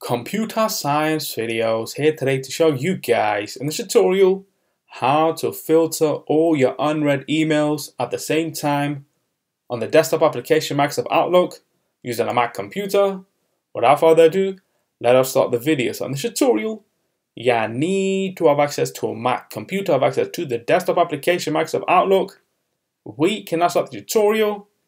computer science videos here today to show you guys in this tutorial how to filter all your unread emails at the same time on the desktop application Microsoft Outlook using a Mac computer. Without further ado, let us start the video. So in this tutorial, you need to have access to a Mac computer, have access to the desktop application Microsoft Outlook. We can now start the tutorial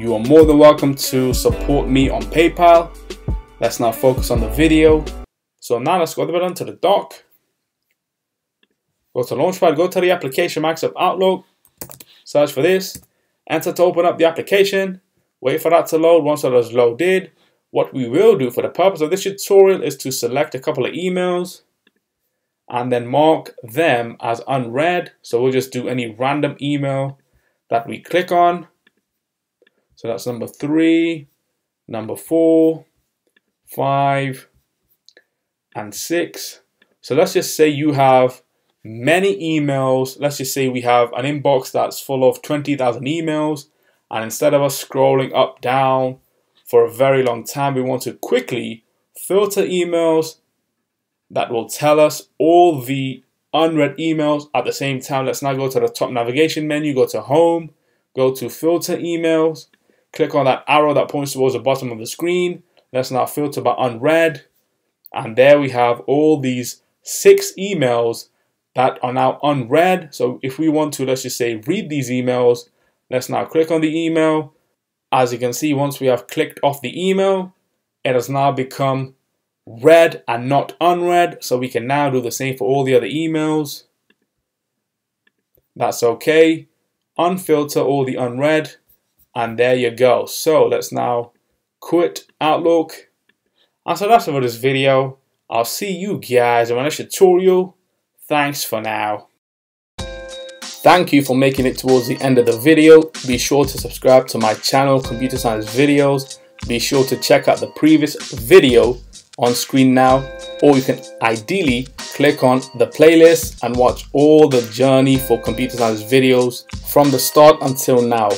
you are more than welcome to support me on PayPal. Let's now focus on the video. So now let's go button to the dock. Go to Launchpad, go to the application Microsoft Outlook, search for this, enter to open up the application, wait for that to load. Once it is loaded, what we will do for the purpose of this tutorial is to select a couple of emails and then mark them as unread. So we'll just do any random email that we click on so that's number three, number four, five, and six. So let's just say you have many emails. Let's just say we have an inbox that's full of 20,000 emails. And instead of us scrolling up, down for a very long time, we want to quickly filter emails that will tell us all the unread emails at the same time. Let's now go to the top navigation menu, go to home, go to filter emails, Click on that arrow that points towards the bottom of the screen. Let's now filter by unread. And there we have all these six emails that are now unread. So if we want to, let's just say, read these emails, let's now click on the email. As you can see, once we have clicked off the email, it has now become read and not unread. So we can now do the same for all the other emails. That's okay. Unfilter all the unread. And there you go. So let's now quit Outlook. And so that's it for this video. I'll see you guys in my next tutorial. Thanks for now. Thank you for making it towards the end of the video. Be sure to subscribe to my channel, Computer Science Videos. Be sure to check out the previous video on screen now, or you can ideally click on the playlist and watch all the journey for computer science videos from the start until now.